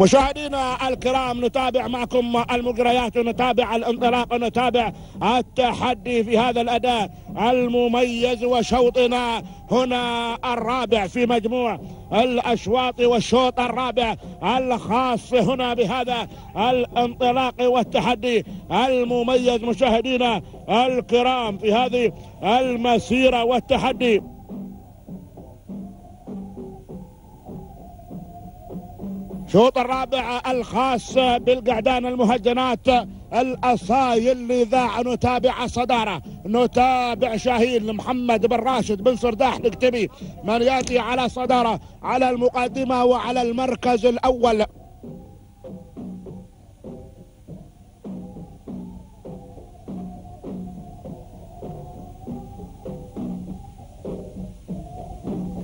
مشاهدينا الكرام نتابع معكم المجريات ونتابع الانطلاق ونتابع التحدي في هذا الأداء المميز وشوطنا هنا الرابع في مجموع الأشواط والشوط الرابع الخاص هنا بهذا الانطلاق والتحدي المميز مشاهدينا الكرام في هذه المسيرة والتحدي. شوط الرابع الخاص بالقعدان المهجنات الأصايل لذاع نتابع صدارة. نتابع شاهين محمد بن راشد بن سرداح نكتبي من يأتي على صدارة على المقدمة وعلى المركز الأول.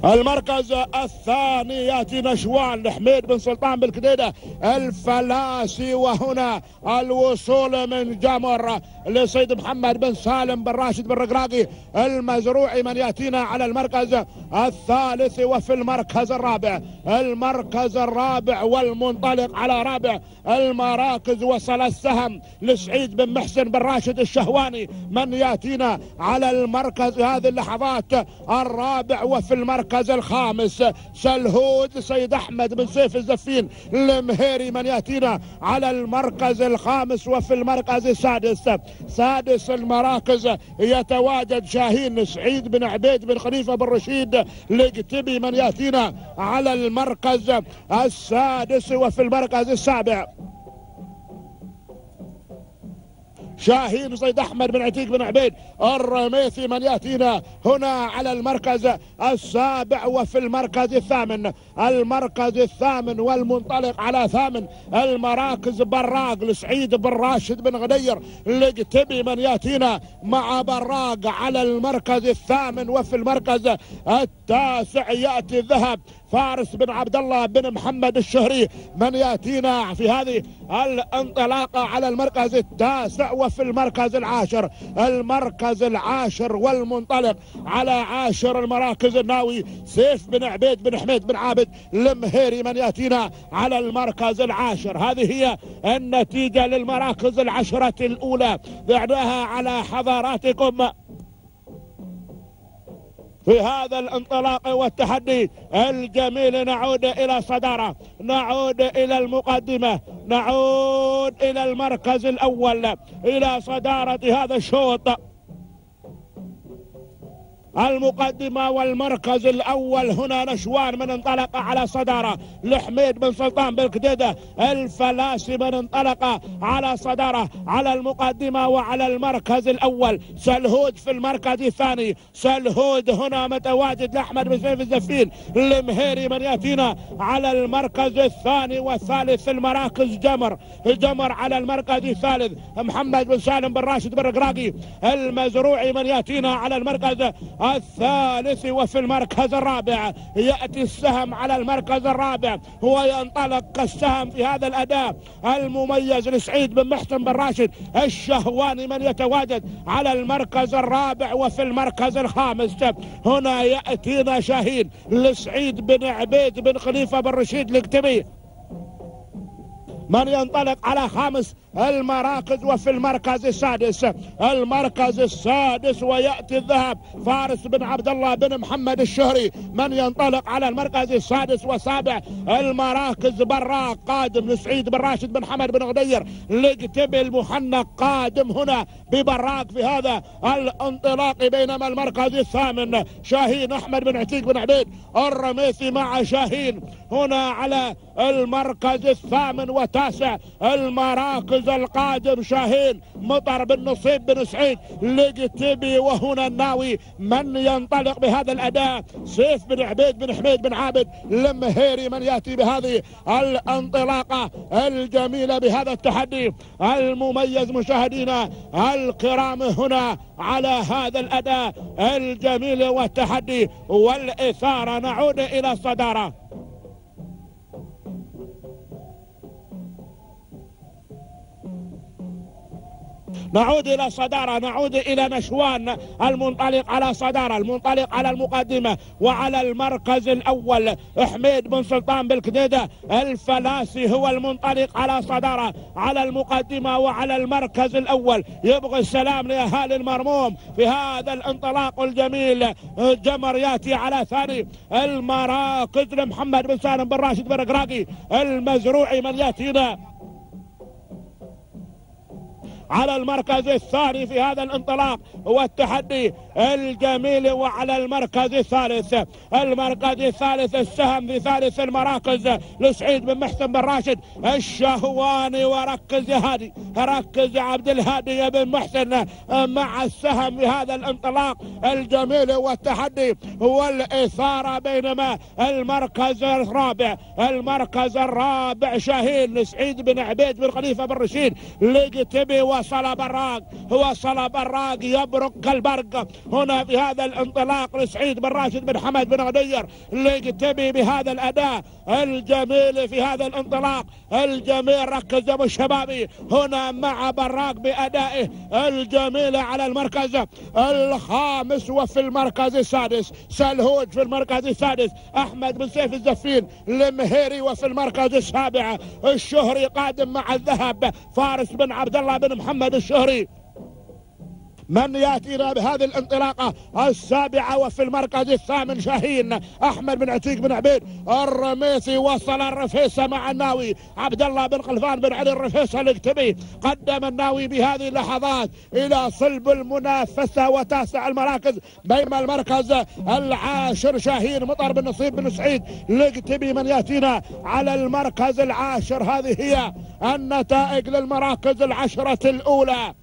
المركز الثاني يأتي نشوان لحميد بن سلطان بالكديده الفلاسي وهنا الوصول من جمر لسيد محمد بن سالم بن راشد بن رقراقي. المزروعي من يأتينا على المركز الثالث وفي المركز الرابع. المركز الرابع والمنطلق على رابع. المراكز وصل السهم لسعيد بن محسن بن راشد الشهواني من يأتينا على المركز. هذه اللحظات الرابع وفي المركز الخامس سلهود سيد أحمد بن سيف الزفين. المهيري من يأتينا على المركز الخامس وفي المركز السادس. سادس المراكز يتواجد شاهين سعيد بن عبيد بن خليفة بن رشيد لقتبي من يأتينا على المركز السادس وفي المركز السابع. شاهين سيد أحمد بن عتيق بن عبيد الرميثي من يأتينا هنا على المركز السابع وفي المركز الثامن. المركز الثامن والمنطلق على ثامن المراكز براق لسعيد بن راشد بن غدير لقتبي من يأتينا مع براق على المركز الثامن وفي المركز التاسع يأتي الذهب. فارس بن عبد الله بن محمد الشهري من يأتينا في هذه الانطلاقة على المركز التاسع وفي المركز العاشر. المركز العاشر والمنطلق على عاشر المراكز. الناوي سيف بن عبيد بن حميد بن عابد المهيري من يأتينا على المركز العاشر. هذه هي النتيجة للمراكز العشرة الأولى. ضعناها على حضاراتكم في هذا الانطلاق والتحدي الجميل نعود إلى صداره نعود إلى المقدمة نعود إلى المركز الأول إلى صدارة هذا الشوط. المقدمة والمركز الأول هنا نشوان من انطلق على صدارة. لحميد بن سلطان بالكديدة الفلاسي من انطلق على صدارة. على المقدمة وعلى المركز الأول سلهود في المركز الثاني. سلهود هنا متواجد لأحمد بن سيف الزفين. المهيري من يأتينا على المركز الثاني والثالث المراكز جمر. جمر على المركز الثالث محمد بن سالم بن راشد بن رقراقي. المزروعي من يأتينا على المركز الثالث وفي المركز الرابع. يأتي السهم على المركز الرابع. وينطلق السهم في هذا الأداء. المميز لسعيد بن محسن بن راشد. الشهواني من يتواجد على المركز الرابع وفي المركز الخامس. هنا يأتينا شاهين لسعيد بن عبيد بن خليفة بن رشيد الكتبي من ينطلق على خامس المراكز وفي المركز السادس. المركز السادس ويأتي الذهب فارس بن عبد الله بن محمد الشهري. من ينطلق على المركز السادس والسابع. المراكز براق. قادم لسعيد بن راشد بن حمد بن غدير. لقتبي المحنق قادم هنا ببراق في هذا الانطلاق بينما المركز الثامن شاهين أحمد بن عتيق بن عبيد. الرميثي مع شاهين هنا على المركز الثامن والتاسع المراكز القادم شاهين مطر بن نصيب بن سعيد. لقتبي وهنا الناوي من ينطلق بهذا الأداء؟ سيف بن عبيد بن حميد بن عابد. المهيري من يأتي بهذه الانطلاقة الجميلة بهذا التحدي. المميز مشاهدينا الكرام هنا على هذا الأداء الجميل والتحدي. والإثارة نعود إلى الصدارة. نعود إلى صدارة نعود إلى نشوان المنطلق على صدارة المنطلق على المقدمة وعلى المركز الأول. حميد بن سلطان بالكديدة الفلاسي هو المنطلق على صدارة على المقدمة وعلى المركز الأول. يبغى السلام لأهالي المرموم في هذا الانطلاق الجميل. جمر يأتي على ثاني. المراكز لمحمد بن سالم بن راشد بن المزروعي من يأتينا. على المركز الثاني في هذا الانطلاق والتحدي الجميل وعلى المركز الثالث. المركز الثالث السهم في ثالث المراكز. لسعيد بن محسن بن راشد الشهواني وركز يا هادي. ركز يا عبد الهادي يا بن محسن مع السهم في هذا الانطلاق الجميل والتحدي والإثارة بينما المركز الرابع. المركز الرابع شاهين لسعيد بن عبيد بن خليفة بن رشيد. لقتبي وصل براق وصل براق يبرق كالبرق. هنا في هذا الانطلاق لسعيد بن راشد بن حمد بن غدير لقتبي بهذا الأداء الجميل في هذا الانطلاق. الجميل ركز أبو الشبابي هنا مع براق بأدائه الجميل على المركز الخامس وفي المركز السادس. سلهوج في المركز السادس أحمد بن سيف الزفين المهيري وفي المركز السابع. الشهري قادم مع الذهب فارس بن عبد الله بن محمد الشهري من ياتينا بهذه الانطلاقة السابعة وفي المركز الثامن شاهين. أحمد بن عتيق بن عبيد الرميسي وصل الرفيسه مع الناوي. عبد الله بن خلفان بن علي الرفيسه الاكتبي قدم الناوي بهذه اللحظات إلى صلب المنافسة وتاسع المراكز بينما المركز العاشر شاهين. مطر بن نصيب بن سعيد الاكتبي من يأتينا على المركز العاشر. هذه هي النتائج للمراكز العشرة الأولى.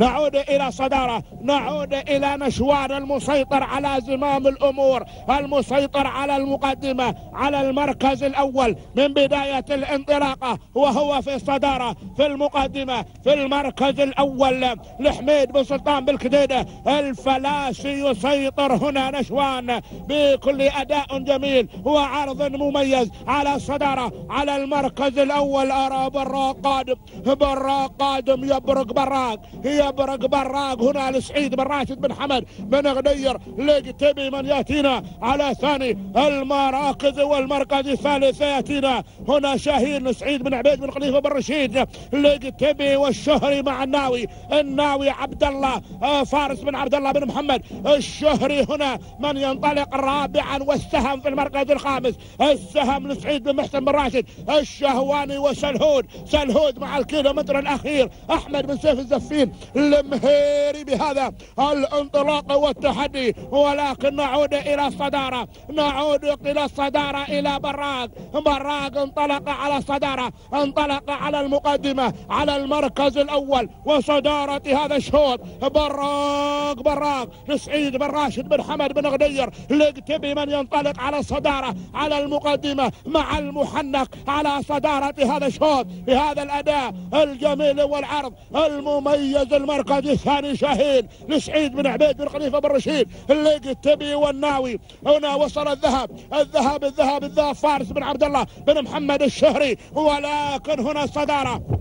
نعود إلى صدارة نعود إلى نشوان المسيطر على زمام الأمور المسيطر على المقدمة على المركز الأول من بداية الانطلاقة وهو في الصدارة في المقدمة في المركز الأول. لحميد بن سلطان بالكديدة الفلاسي يسيطر هنا نشوان بكل أداء جميل وعرض مميز على الصدارة على المركز الأول أرى براق قادم براق قادم يبرق براق يبرق براق. هنا لسعيد بن راشد بن حمد بن غدير. لقتبي من يأتينا؟ على ثاني المراكز والمركز الثالث ياتينا هنا شاهين سعيد بن عبيد بن خليفة بن رشيد. لقتبي والشهري مع الناوي. الناوي عبد الله آه، فارس بن عبد الله بن محمد. الشهري هنا من ينطلق رابعا والسهم في المركز الخامس. السهم لسعيد بن محسن بن راشد. الشهواني وسلهود. سلهود مع الكيلومتر الأخير. أحمد بن سيف الزفين. المهيري بهذا الانطلاق والتحدي ولكن نعود إلى الصدارة. نعود إلى الصدارة إلى براق براق انطلق على الصدارة انطلق على المقدمة على المركز الأول وصدارة هذا الشوط. براق براق لسعيد بن راشد بن حمد بن غدير. لقتبي من ينطلق على الصدارة على المقدمة مع المحنك على صدارة هذا الشوط. بهذا الأداء الجميل والعرض المميز المركز الثاني شاهين لسعيد بن عبيد بن خليفة بن رشيد التبي والناوي. هنا وصل الذهب الذهب الذهب الذهب فارس بن عبد الله بن محمد الشهري ولكن هنا الصداره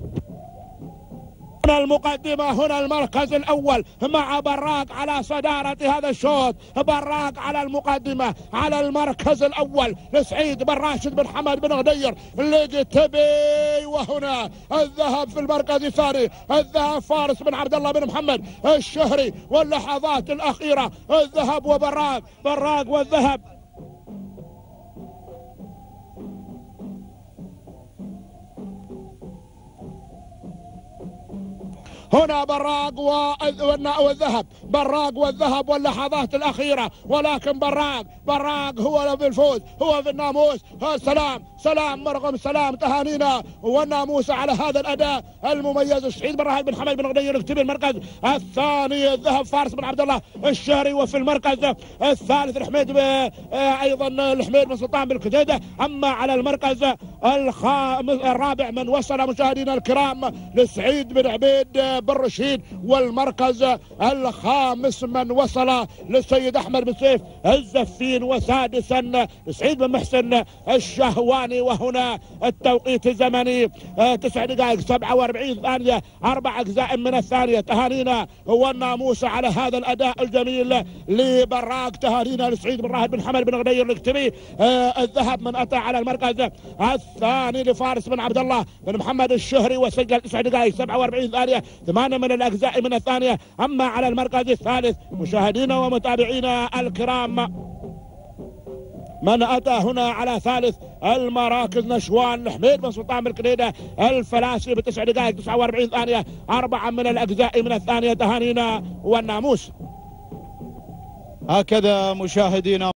هنا المقدمة هنا المركز الأول مع براق على صدارة هذا الشوط. براق على المقدمة على المركز الأول. لسعيد بن راشد بن حمد بن غدير لقتبي وهنا الذهب في المركز الثاني. الذهب فارس بن عبد الله بن محمد الشهري واللحظات الأخيرة. الذهب وبراق براق والذهب هنا براق والذهب. براق والذهب واللحظات الأخيرة. ولكن براق براق هو في الفوز هو في الناموس. سلام سلام مرغم سلام تهانينا. والناموس على هذا الأداء المميز. السعيد بن راهب بن حمد بن غدير يكتب المركز الثاني. الذهب فارس بن عبد الله الشهري وفي المركز الثالث. الحميد آه، أيضا الحميد بن سلطان بالكتيدة أما على المركز الرابع من وصل مشاهدينا الكرام لسعيد بن عبيد بن رشيد والمركز الخامس من وصل للسيد أحمد بن سيف الزفين وسادسا لسعيد بن محسن الشهواني وهنا التوقيت الزمني. آه، تسع دقائق 47 ثانية أربع أجزاء من الثانية. تهانينا والناموس على هذا الأداء الجميل لبراق تهانينا لسعيد بن راهب بن حمد بن غدير الكتبي آه، الذهب من اتى على المركز الثاني لفارس بن عبد الله بن محمد الشهري وسجل تسع دقائق 47 ثانية ثمانية من الأجزاء من الثانية. أما على المركز الثالث مشاهدينا ومتابعينا الكرام من أتى هنا على ثالث المراكز نشوان حميد بن سلطان بن كنيدة الفلاسي بتسع دقائق 49 ثانية. أربعة من الأجزاء من الثانية تهانينا والناموس هكذا مشاهدينا